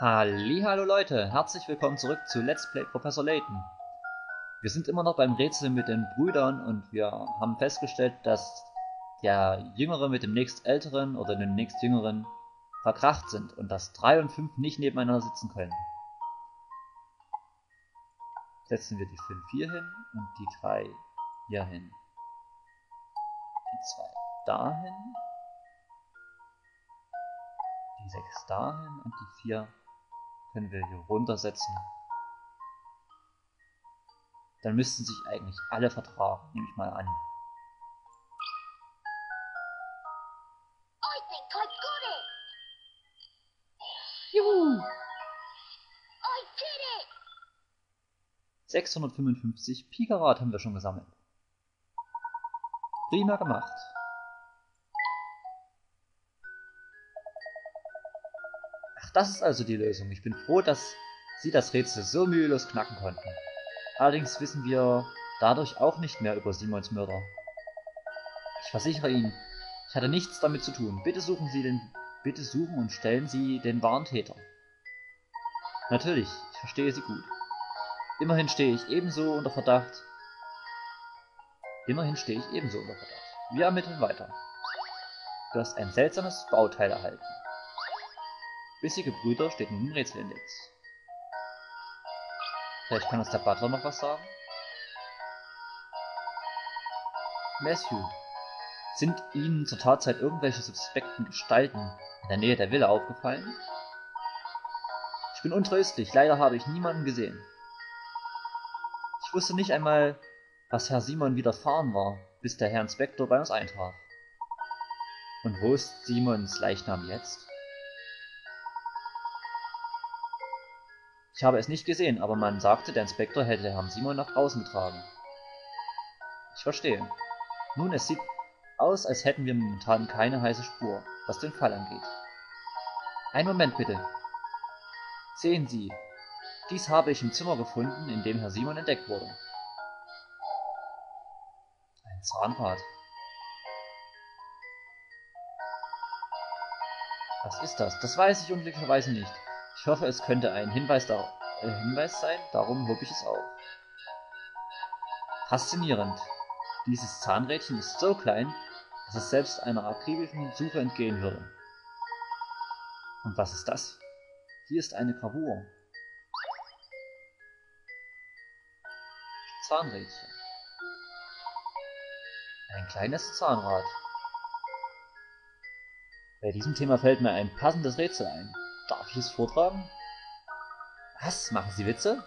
Hallo Leute, herzlich willkommen zurück zu Let's Play Professor Layton. Wir sind immer noch beim Rätsel mit den Brüdern und wir haben festgestellt, dass der Jüngere mit dem nächstälteren oder dem nächstjüngeren verkracht sind und dass 3 und 5 nicht nebeneinander sitzen können. Setzen wir die 5 hier hin und die 3 hier hin. Die 2 dahin. Die 6 dahin und die 4 können wir hier runtersetzen. Dann müssten sich eigentlich alle vertragen, nehme ich mal an. I think I got it! Juhu! I did it! 655 Pikarat haben wir schon gesammelt. Prima gemacht. Das ist also die Lösung. Ich bin froh, dass Sie das Rätsel so mühelos knacken konnten. Allerdings wissen wir dadurch auch nicht mehr über Simons Mörder. Ich versichere Ihnen, ich hatte nichts damit zu tun. Bitte suchen Sie den, bitte suchen und stellen Sie den wahren Täter. Natürlich, ich verstehe Sie gut. Immerhin stehe ich ebenso unter Verdacht. Immerhin stehe ich ebenso unter Verdacht. Wir ermitteln weiter. Du hast ein seltsames Bauteil erhalten. Bissige Brüder steht nun im Rätselindex. Vielleicht kann uns der Butler noch was sagen? Matthew, sind Ihnen zur Tatzeit irgendwelche suspekten Gestalten in der Nähe der Villa aufgefallen? Ich bin untröstlich, leider habe ich niemanden gesehen. Ich wusste nicht einmal, was Herr Simon widerfahren war, bis der Herr Inspektor bei uns eintraf. Und wo ist Simons Leichnam jetzt? Ich habe es nicht gesehen, aber man sagte, der Inspektor hätte Herrn Simon nach draußen getragen. Ich verstehe. Nun, es sieht aus, als hätten wir momentan keine heiße Spur, was den Fall angeht. Einen Moment bitte. Sehen Sie, dies habe ich im Zimmer gefunden, in dem Herr Simon entdeckt wurde. Ein Zahnrad. Was ist das? Das weiß ich unglücklicherweise nicht. Ich hoffe, es könnte ein Hinweis, dar äh, Hinweis sein, darum hob ich es auf. Faszinierend. Dieses Zahnrädchen ist so klein, dass es selbst einer akribischen Suche entgehen würde. Und was ist das? Hier ist eine Gravur. Zahnrädchen. Ein kleines Zahnrad. Bei diesem Thema fällt mir ein passendes Rätsel ein. Darf ich es vortragen? Was? Machen Sie Witze?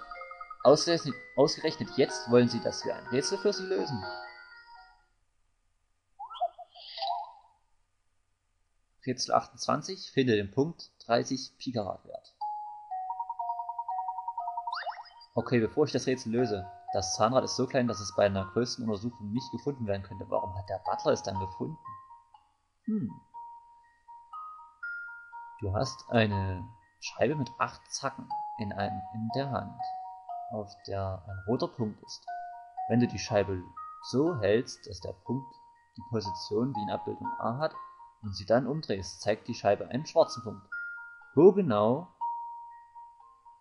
Ausgerechnet, jetzt wollen Sie, dass wir ein Rätsel für Sie lösen? Rätsel 28, finde den Punkt 30 Pikarat-Wert. Okay, bevor ich das Rätsel löse, das Zahnrad ist so klein, dass es bei einer größten Untersuchung nicht gefunden werden könnte. Warum hat der Butler es dann gefunden? Hm. Du hast eine Scheibe mit acht Zacken in, einem, in der Hand, auf der ein roter Punkt ist. Wenn du die Scheibe so hältst, dass der Punkt die Position wie in Abbildung A hat und sie dann umdrehst, zeigt die Scheibe einen schwarzen Punkt. Wo genau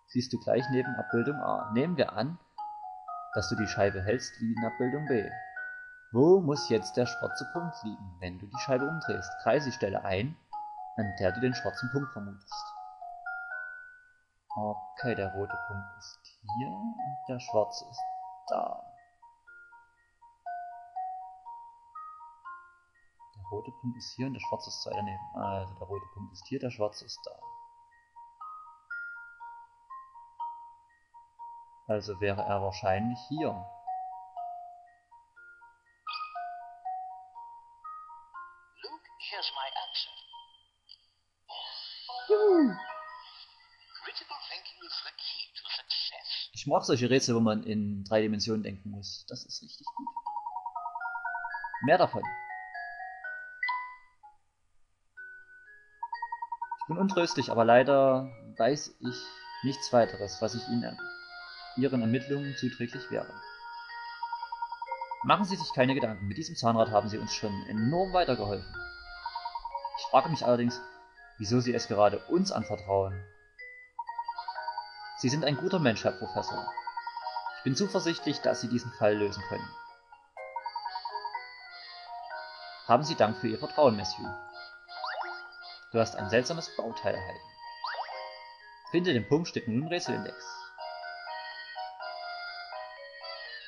siehst du gleich neben Abbildung A. Nehmen wir an, dass du die Scheibe hältst wie in Abbildung B. Wo muss jetzt der schwarze Punkt liegen, wenn du die Scheibe umdrehst? Kreise die Stelle ein, an der du den schwarzen Punkt vermutest. Okay, der rote Punkt ist hier und der schwarze ist da. Der rote Punkt ist hier und der schwarze ist zwei daneben. Also der rote Punkt ist hier, der schwarze ist da. Also wäre er wahrscheinlich hier. Ich mag solche Rätsel, wo man in drei Dimensionen denken muss. Das ist richtig gut. Mehr davon. Ich bin untröstlich, aber leider weiß ich nichts weiteres, was ich Ihnen Ihren Ermittlungen zuträglich wäre. Machen Sie sich keine Gedanken, mit diesem Zahnrad haben Sie uns schon enorm weitergeholfen. Ich frage mich allerdings, wieso Sie es gerade uns anvertrauen. Sie sind ein guter Mensch, Herr Professor. Ich bin zuversichtlich, dass Sie diesen Fall lösen können. Haben Sie Dank für Ihr Vertrauen, Monsieur. Du hast ein seltsames Bauteil erhalten. Finde den Punkt steht nun im Rätselindex.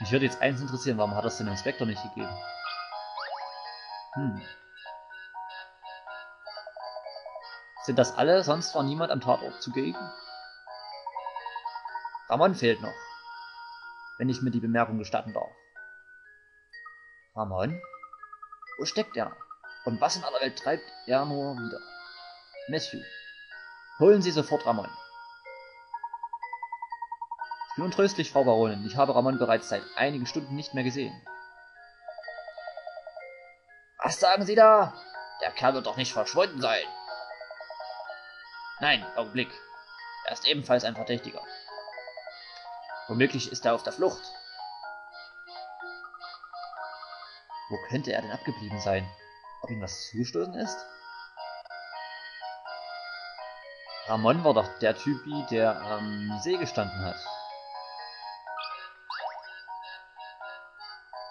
Mich würde jetzt eins interessieren, warum hat das den Inspektor nicht gegeben? Hm. Sind das alle? Sonst war niemand am Tatort zugegen? Ramon fehlt noch. Wenn ich mir die Bemerkung gestatten darf. Ramon? Wo steckt er? Und was in aller Welt treibt er nur wieder? Matthew, holen Sie sofort Ramon. Ich bin untröstlich, Frau Baronin. Ich habe Ramon bereits seit einigen Stunden nicht mehr gesehen. Was sagen Sie da? Der Kerl wird doch nicht verschwunden sein. Nein, Augenblick. Er ist ebenfalls ein Verdächtiger. Womöglich ist er auf der Flucht. Wo könnte er denn abgeblieben sein? Ob ihm was zugestoßen ist? Ramon war doch der Typi, der am See gestanden hat.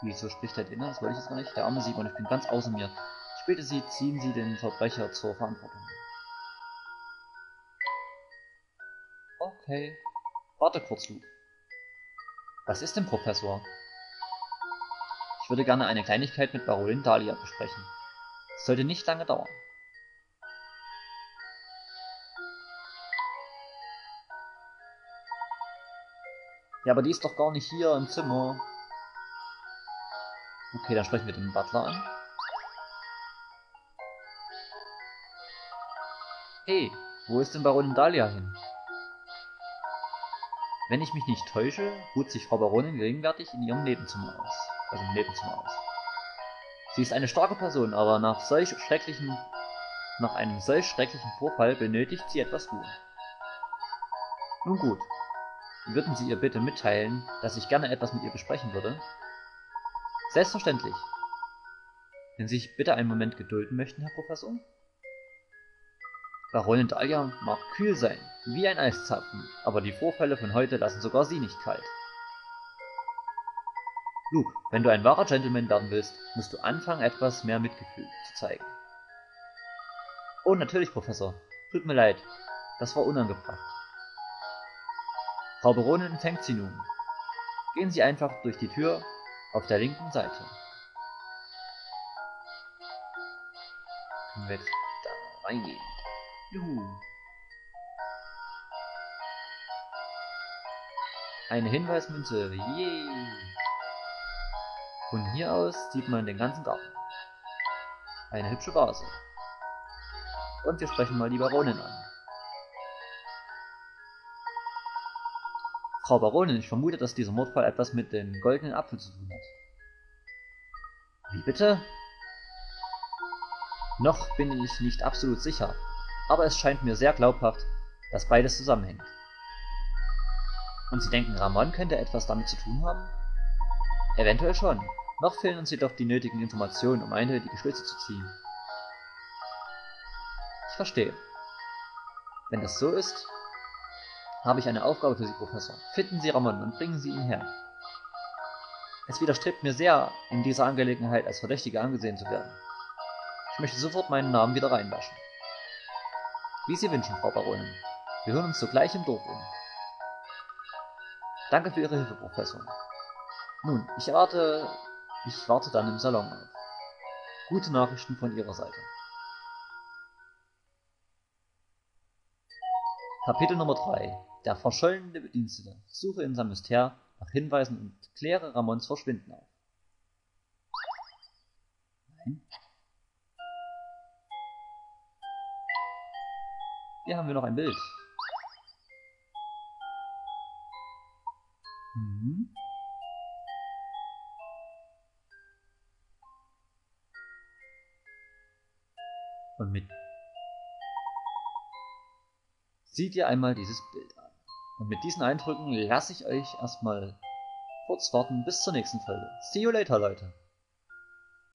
Wieso spricht er den? Das wollte ich jetzt gar nicht. Der arme Simon, ich bin ganz außer mir. Später Sie ziehen Sie den Verbrecher zur Verantwortung. Okay. Warte kurz, Luke. Was ist denn, Professor? Ich würde gerne eine Kleinigkeit mit Baronin Dahlia besprechen. Es sollte nicht lange dauern. Ja, aber die ist doch gar nicht hier im Zimmer. Okay, dann sprechen wir den Butler an. Hey, wo ist denn Baronin Dahlia hin? Wenn ich mich nicht täusche, ruht sich Frau Baronin gegenwärtig in ihrem Nebenzimmer aus. Also im Nebenzimmer aus. Sie ist eine starke Person, aber nach solch schrecklichen, nach einem solch schrecklichen Vorfall benötigt sie etwas Ruhe. Nun gut, würden Sie ihr bitte mitteilen, dass ich gerne etwas mit ihr besprechen würde? Selbstverständlich. Wenn Sie sich bitte einen Moment gedulden möchten, Herr Professor? Baronin Dahlia mag kühl sein, wie ein Eiszapfen, aber die Vorfälle von heute lassen sogar sie nicht kalt. Luke, wenn du ein wahrer Gentleman werden willst, musst du anfangen, etwas mehr Mitgefühl zu zeigen. Oh, natürlich, Professor. Tut mir leid. Das war unangebracht. Frau Baronin empfängt Sie nun. Gehen Sie einfach durch die Tür auf der linken Seite. Können wir da reingehen? Juhu. Eine Hinweismünze. Yay. Von hier aus sieht man den ganzen Garten. Eine hübsche Vase. Und wir sprechen mal die Baronin an. Frau Baronin, ich vermute, dass dieser Mordfall etwas mit dem goldenen Apfel zu tun hat. Wie bitte? Noch bin ich nicht absolut sicher, aber es scheint mir sehr glaubhaft, dass beides zusammenhängt. Und Sie denken, Ramon könnte etwas damit zu tun haben? Eventuell schon. Noch fehlen uns jedoch die nötigen Informationen, um eindeutige Schlüsse zu ziehen. Ich verstehe. Wenn das so ist, habe ich eine Aufgabe für Sie, Professor. Finden Sie Ramon und bringen Sie ihn her. Es widerstrebt mir sehr, in dieser Angelegenheit als Verdächtiger angesehen zu werden. Ich möchte sofort meinen Namen wieder reinwaschen. Wie Sie wünschen, Frau Baronin. Wir hören uns sogleich im Dorf um. Danke für Ihre Hilfe, Professor. Nun, ich erwarte, ich warte dann im Salon auf. Gute Nachrichten von Ihrer Seite. Kapitel Nummer 3 Der verschollene Bedienstete. Suche in Myster nach Hinweisen und kläre Ramons Verschwinden auf. Nein. Hier haben wir noch ein Bild. Mhm. Und mit Seht ihr einmal dieses Bild an. Und mit diesen Eindrücken lasse ich euch erstmal kurz warten bis zur nächsten Folge. See you later, Leute.